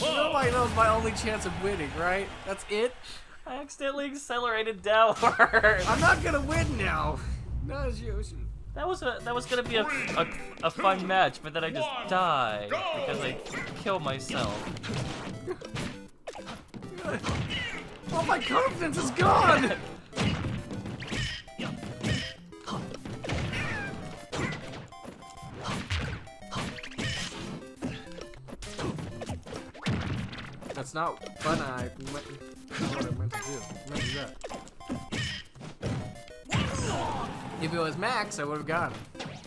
You know my, that was my only chance of winning, right? That's it? I accidentally accelerated downward. I'm not gonna win now. Not as Yoshi. That was a that was gonna be a, a, a fun match, but then I just died because I killed myself. All my confidence is gone! That's not fun. I meant, what I meant to do. I meant to do that. If it was Max, I would have gotten.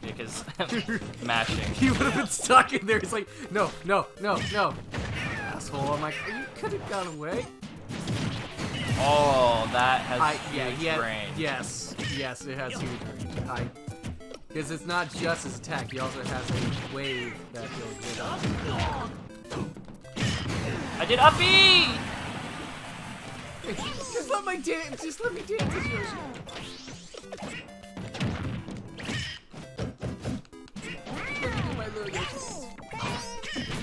Because mashing. He would have been stuck in there. He's like, no, no, no, no. Asshole. I'm like, you could have got away. Oh, that has I, huge yeah, he had, range. yes, yes, it has huge range. I, because it's not just his attack, he also has a wave that goes with I did uppy! it. Just let my dance, just let me dance as Yoshi. Let me do my little Yoshi dance.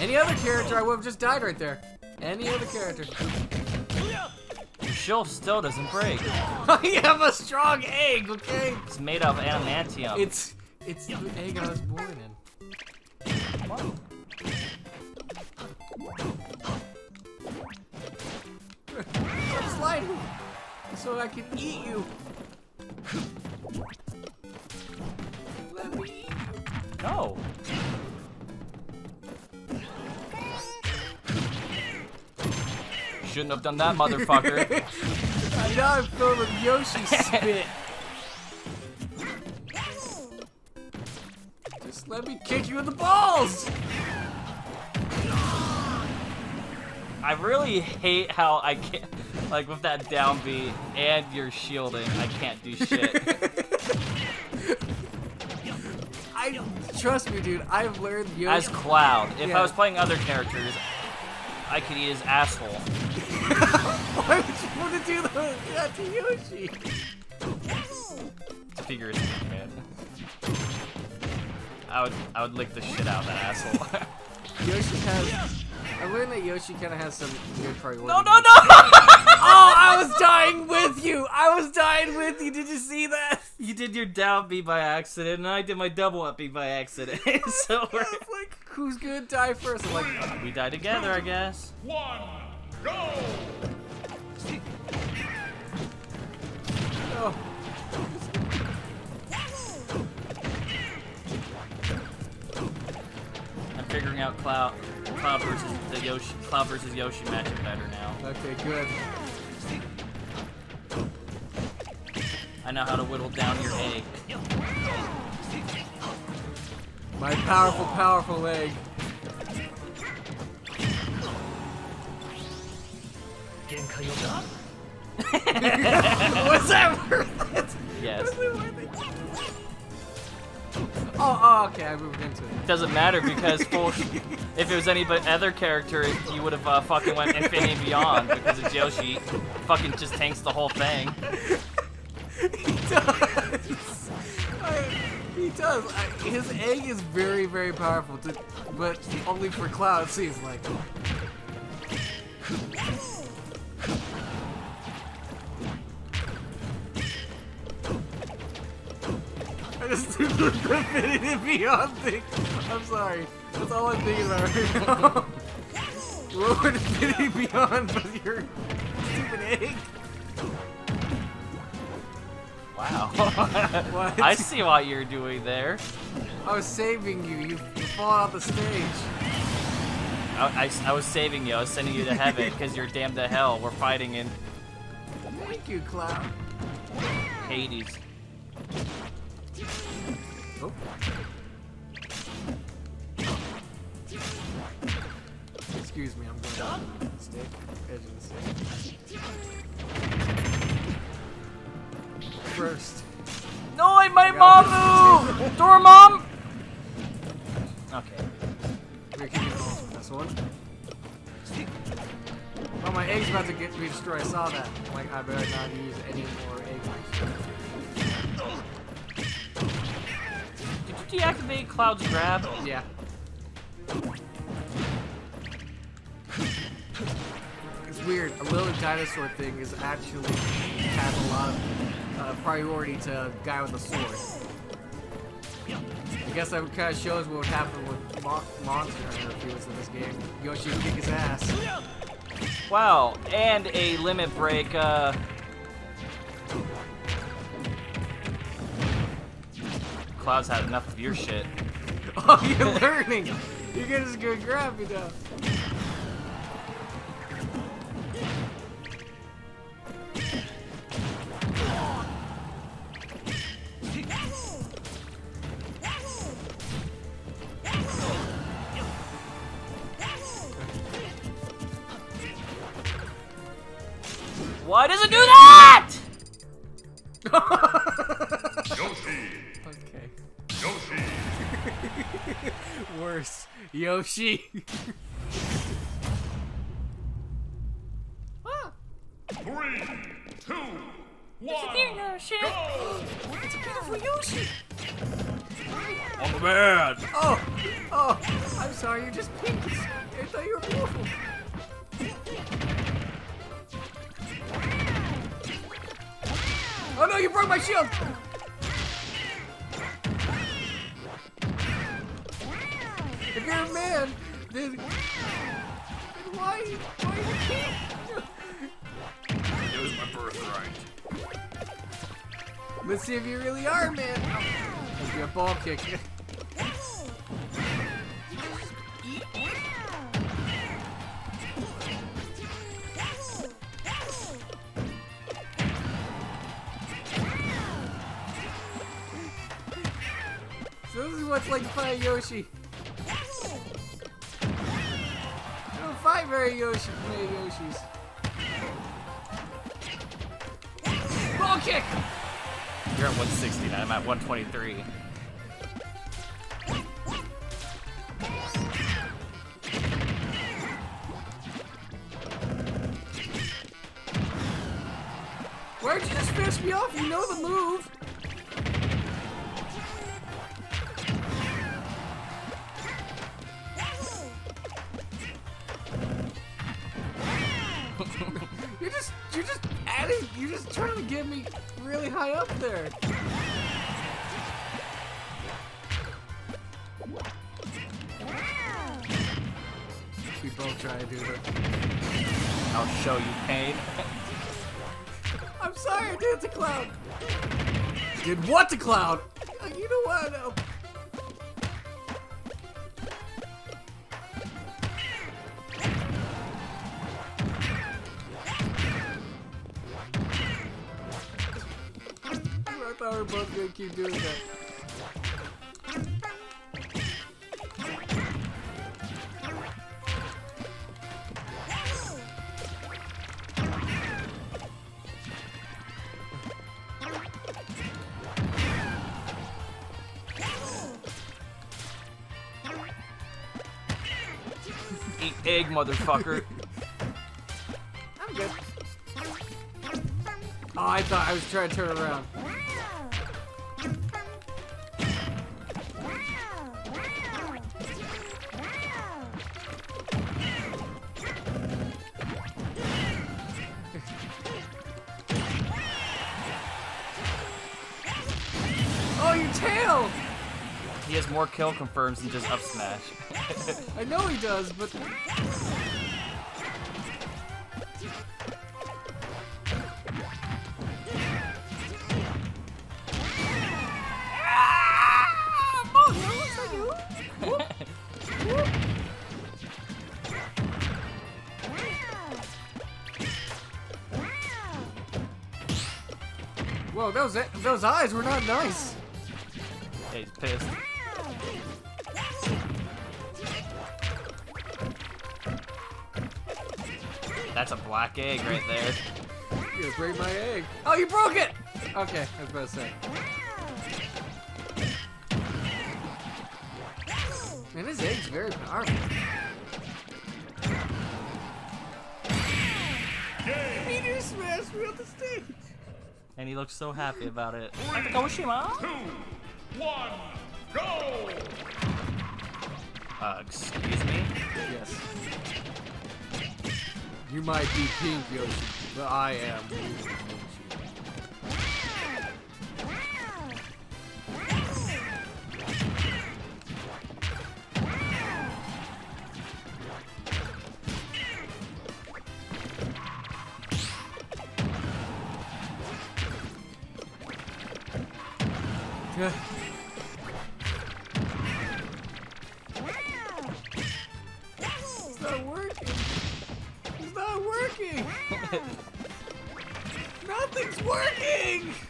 Any other character, I would have just died right there. Any other character. Your shield still doesn't break. I have a strong egg, okay? It's made of adamantium. It's it's the egg I was born in. So I can eat you. Let me eat you. no. Shouldn't have done that, motherfucker. now I'm filled with Yoshi spit. Just let me kick you in the balls. I really hate how I can't, like with that down B and your shielding, I can't do shit. I don't trust me, dude. I've learned Yoshi. As Cloud, if Yeah. I was playing other characters, I could eat his asshole. Why would you want to do that to Yoshi? It's a figurative, man. I would, I would lick the shit out of that asshole. Yoshi has. I learned that Yoshi kind of has some weird priorities. no, no, no! Oh, I was dying with you. I was dying with you. Did you see that? You did your down B by accident, and I did my double up B by accident. Oh so we're, like, who's gonna die first? I'm like, we die together, I guess. One, go! oh. I'm figuring out Cloud, Cloud versus the Yoshi, Cloud versus Yoshi matchup better now. Okay, good. I know how to whittle down your egg. My powerful, powerful leg. What's that Oh, okay, I moved into it. Doesn't matter because full, if it was any but other character, you would have uh, fucking went infinity and beyond because it's Yoshi. Fucking just tanks the whole thing. He does. I, he does. I, his egg is very, very powerful, to, but only for Cloud. Seems like. I just did the Infinity and Beyond thing. I'm sorry. That's all I'm thinking about right now. what would Infinity Beyond but your stupid egg? Wow. I see what you're doing there. I was saving you. You you fall off the stage. I, I, I was saving you. I was sending you to heaven because you're damned to hell. We're fighting in Thank you, Cloud. Hades. Oh. Excuse me, I'm going the stick, edge of the stick. First. No, I my move! Door mom! Okay. We're keeping with this one. Oh, my egg's about to get be destroyed. I saw that. I'm like, I better not use any more egg whites. Deactivate Cloud's grab? Yeah. It's weird. A little dinosaur thing is actually has a lot of uh, priority to a guy with a sword. I guess that kind of shows what would happen with Mo Monster if he was in this game. Yoshi would kick his ass. Wow, and a limit break. Uh, Cloud's had enough of your shit. Oh, you're learning. You're just gonna grab me now. Yoshi. ah. Three, two, one, shit. go! It's a beautiful Yoshi. I'm the man. Oh, oh, I'm sorry, you're just pink. I thought you were beautiful. Oh no, you broke my shield! If you're a man, then, then why, why you can't? It was my birthright. Let's see if you really are man. Let's be a ball kick. So this is what's like to fight Yoshi. Fight Yoshi, Yoshis. Ball kick! You're at 160 now. I'm at 123. Why'd you just finish me off? You know the move. Try to do that. I'll show you pain. I'm sorry, I did it to Cloud. Did what to Cloud? Uh, You know what? Uh, I thought we were both gonna keep doing that. Egg, motherfucker. I'm good. Oh, I thought I was trying to turn around. Oh, your tail! He has more kill confirms than just up smash. I know he does, but Whoa, those those eyes were not nice. Yeah, he's pissed. Black egg right there. You gonna break my egg. Oh, you broke it! Okay, I was about to say. Man, this egg's very powerful. Meteor smashed me on the stage. And he looks so happy about it. Kagoshima? Two, one, go! Uh, excuse me? Yes. You might be pink, Yoshi, but I am. Working. Nothing's working.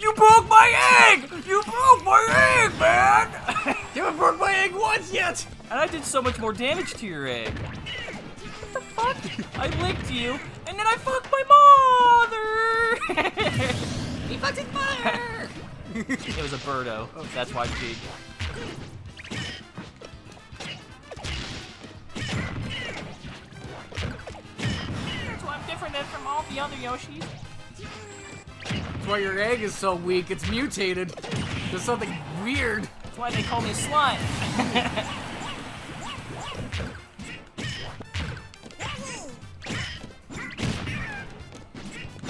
You broke my egg! You broke my egg, man! You haven't broke my egg once yet. and I did so much more damage to your egg. What the fuck? I licked you, and then I fucked my mother! He fucked his mother. it was a birdo. That's why big. That's why I'm different than from all the other Yoshis. That's why your egg is so weak. It's mutated. There's something weird. That's why they call me slime.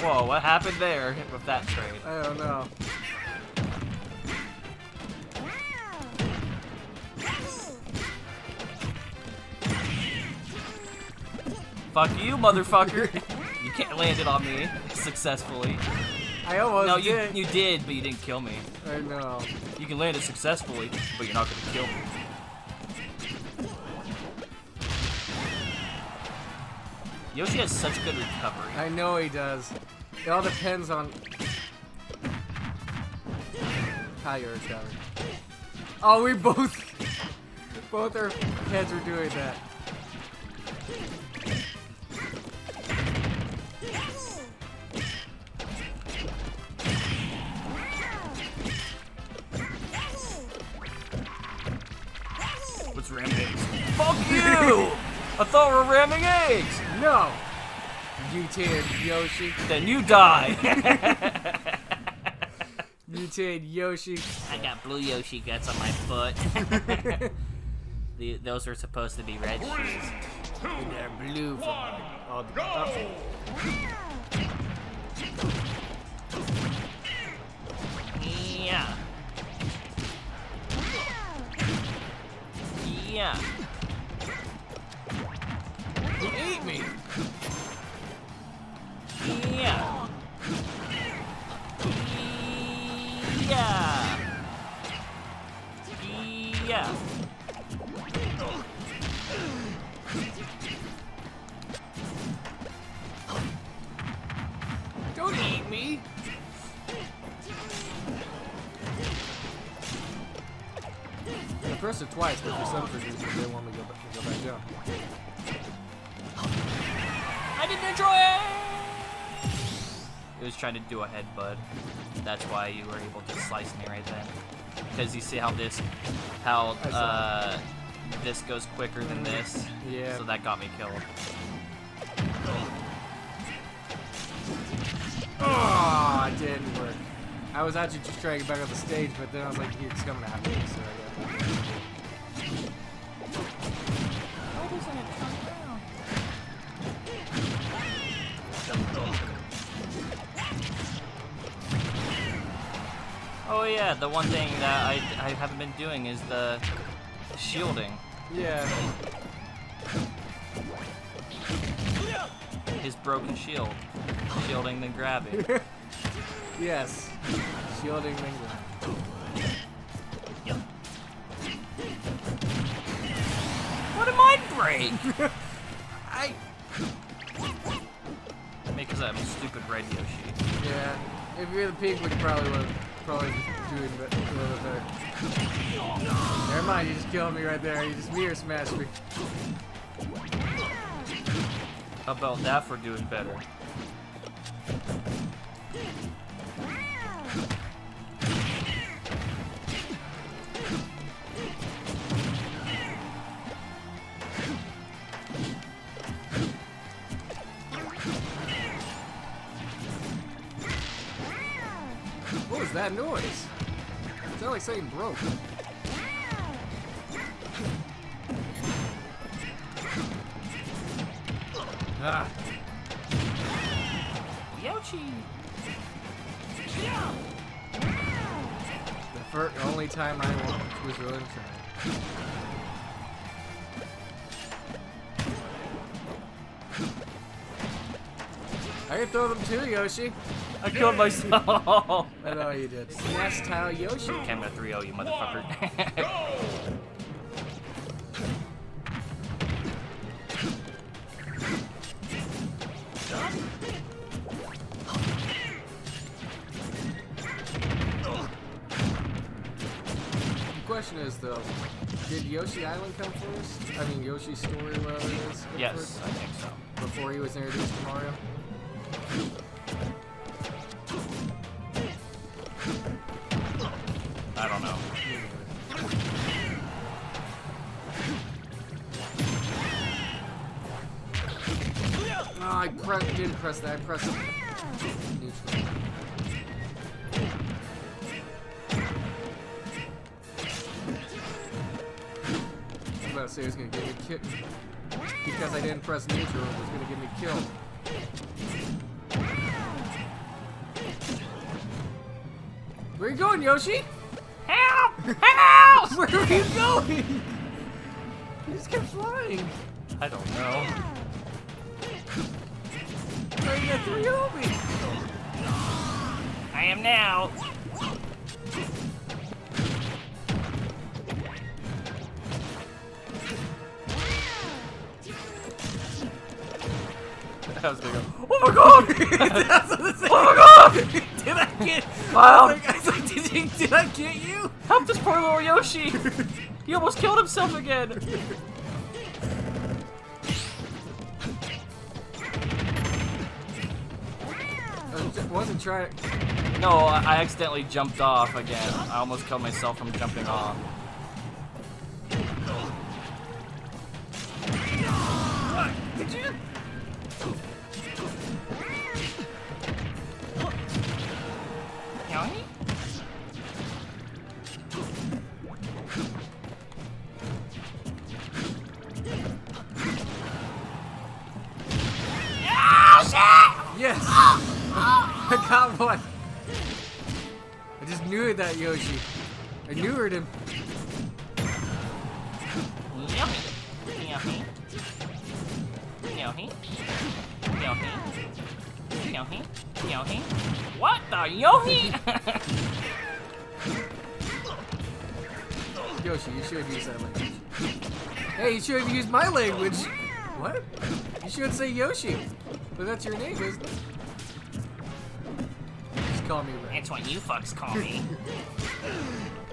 Whoa, what happened there with that trade? I don't know. Fuck you, motherfucker. you can't land it on me successfully. I almost No, you did. you did, but you didn't kill me. I know. You can land it successfully, but you're not gonna kill me. Yoshi has such good recovery. I know he does. It all depends on how you're recovering. Oh, we both, both our heads are doing that. What's ramming eggs? Fuck you! I thought we were ramming eggs! No, mutated Yoshi, Then you die! mutated Yoshi. I got blue Yoshi guts on my foot. the, those were supposed to be red shoes. They're blue from One. all the. Go. Yeah. Yeah. He ate me. Yeah. Yeah. Yeah. Don't eat me. I pressed it twice, but for some reason they want me to go back, to go back down. I didn't enjoy it! It was trying to do a headbutt. That's why you were able to slice me right then. Because you see how this, how uh, this goes quicker than this. Yeah. So that got me killed. Oh, it didn't work. I was actually just trying to get back on the stage, but then I was like, it's coming after me, so I got yeah, the one thing that I, I haven't been doing is the shielding. Yeah. His broken shield. Shielding then grabbing. Yes. Shielding England. Yep. What did mine break? I. Because I have a stupid radio Yoshi. Yeah. If you're the one, you probably would probably doing a little better. Never mind, you just killed me right there. You just meteor smashed me. How about that for doing better? That noise? It sounded like something broke. Ah, Yoshi! the first, only time I wa- was willing to I can throw them too, Yoshi. I killed myself! I know you did. Smash Tile Yoshi. I'm 3 0 you, motherfucker. The question is though, did Yoshi Island come first? I mean Yoshi's story, whatever it is. yes, first I think so. Before he was introduced to Mario. I don't know. No, I pre didn't press that. I pressed neutral. Say it gonna get me killed. Because I didn't press neutral, it was gonna get me killed. Where are you going, Yoshi? Help! Help! Where are you going? You just kept flying. I don't know. How you three Obi? I am now. I was gonna go, oh my god! That's what it's oh my god! Did I get? Wow. I was like, I was like, did, you, did I get you? Help this poor little Yoshi! He almost killed himself again! I was just- wasn't trying. No, I I accidentally jumped off again. I almost killed myself from jumping off. Yes. I got one. I just knew that Yoshi. I knew him. Yoshi. Yoshi. Yoshi. Yoshi. Yoshi. Yoshi. What the Yoshi? Yoshi, you should use that language. Hey, you should have used my language. What? You should say Yoshi. But that's your name, isn't it? Just call me Red. It's what you fucks call me.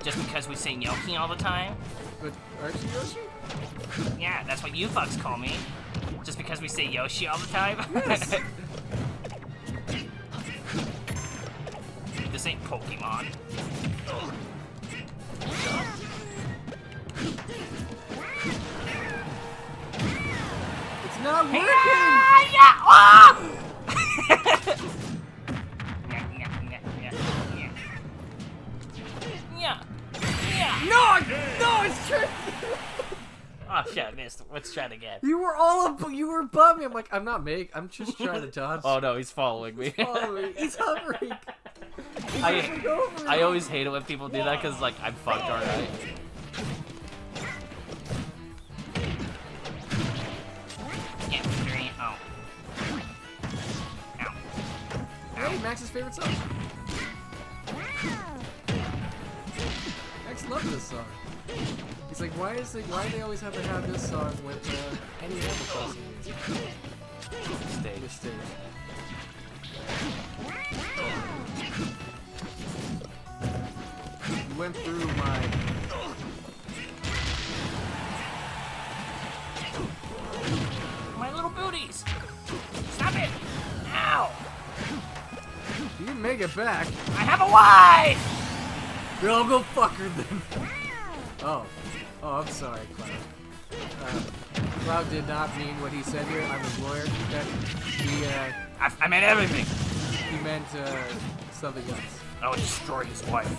Just because we say Yoshi all the time? But aren't you Yoshi? Yeah, that's what you fucks call me. Just because we say Yoshi all the time? Yes. this ain't Pokemon. It's not working. Yeah, ah! No, no, it's true. Oh shit, I missed. Let's try it again. You were all up. You were above me. I'm like, I'm not make. I'm just trying to dodge. Oh no, he's following me. following. He's hovering. He's I, I always hate it when people do that because like I'm fucked alright. Max's favorite song. Max loves this song. He's like, why is it? Why do they always have to have this song with uh, any Animal Crossing music? Stage. This stage. You went through my. My little booties! You make it back. I have a wife! Then I'll go fuck her then. Oh. Oh, I'm sorry, Cloud. Uh, Cloud did not mean what he said here. I'm his lawyer. He, uh, I, I meant everything. he meant, uh, something else. I will destroy his wife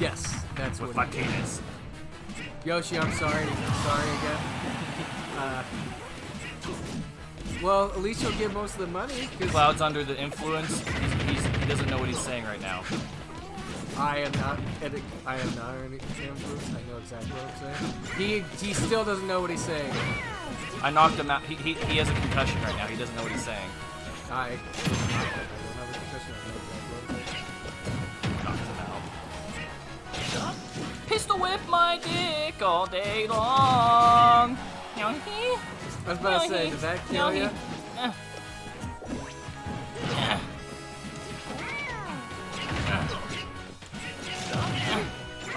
Yes, that's with what. my penis. Yoshi, I'm sorry. Sorry again. Uh, well, at least you'll get most of the money because Cloud's under the influence. He's, he's, he doesn't know what he's saying right now. I am not. I am not any influence. I know exactly what I'm saying. He he still doesn't know what he's saying. I knocked him out. He, he, he has a concussion right now. He doesn't know what he's saying. I. I don't have a concussion. I know exactly what I'm saying. Knocked him out. Pistol whip my dick all day long. I was about to say, did that kill you? Oh,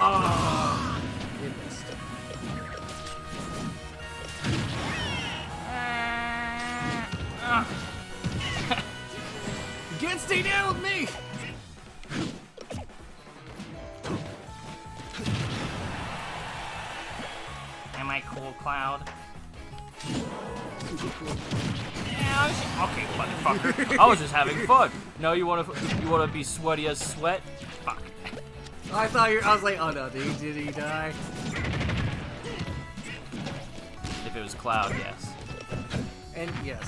ah. ah. Motherfucker. I was just having fun. No, you wanna you wanna be sweaty as sweat? Fuck. I thought you. I was like, oh no, did he, did he die? If it was Cloud, yes. And yes.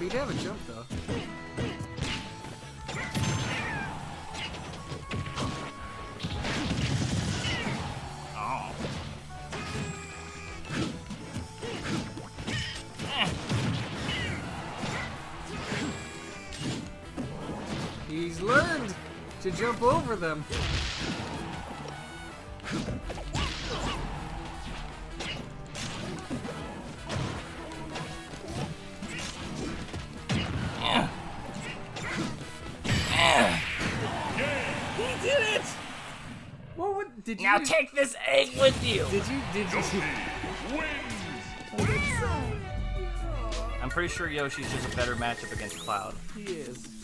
We did have a jump though. He's learned to jump over them. He did it! What would did you Now take this egg with you. Did you did you Wins. I'm pretty sure Yoshi's just a better matchup against Cloud. He is.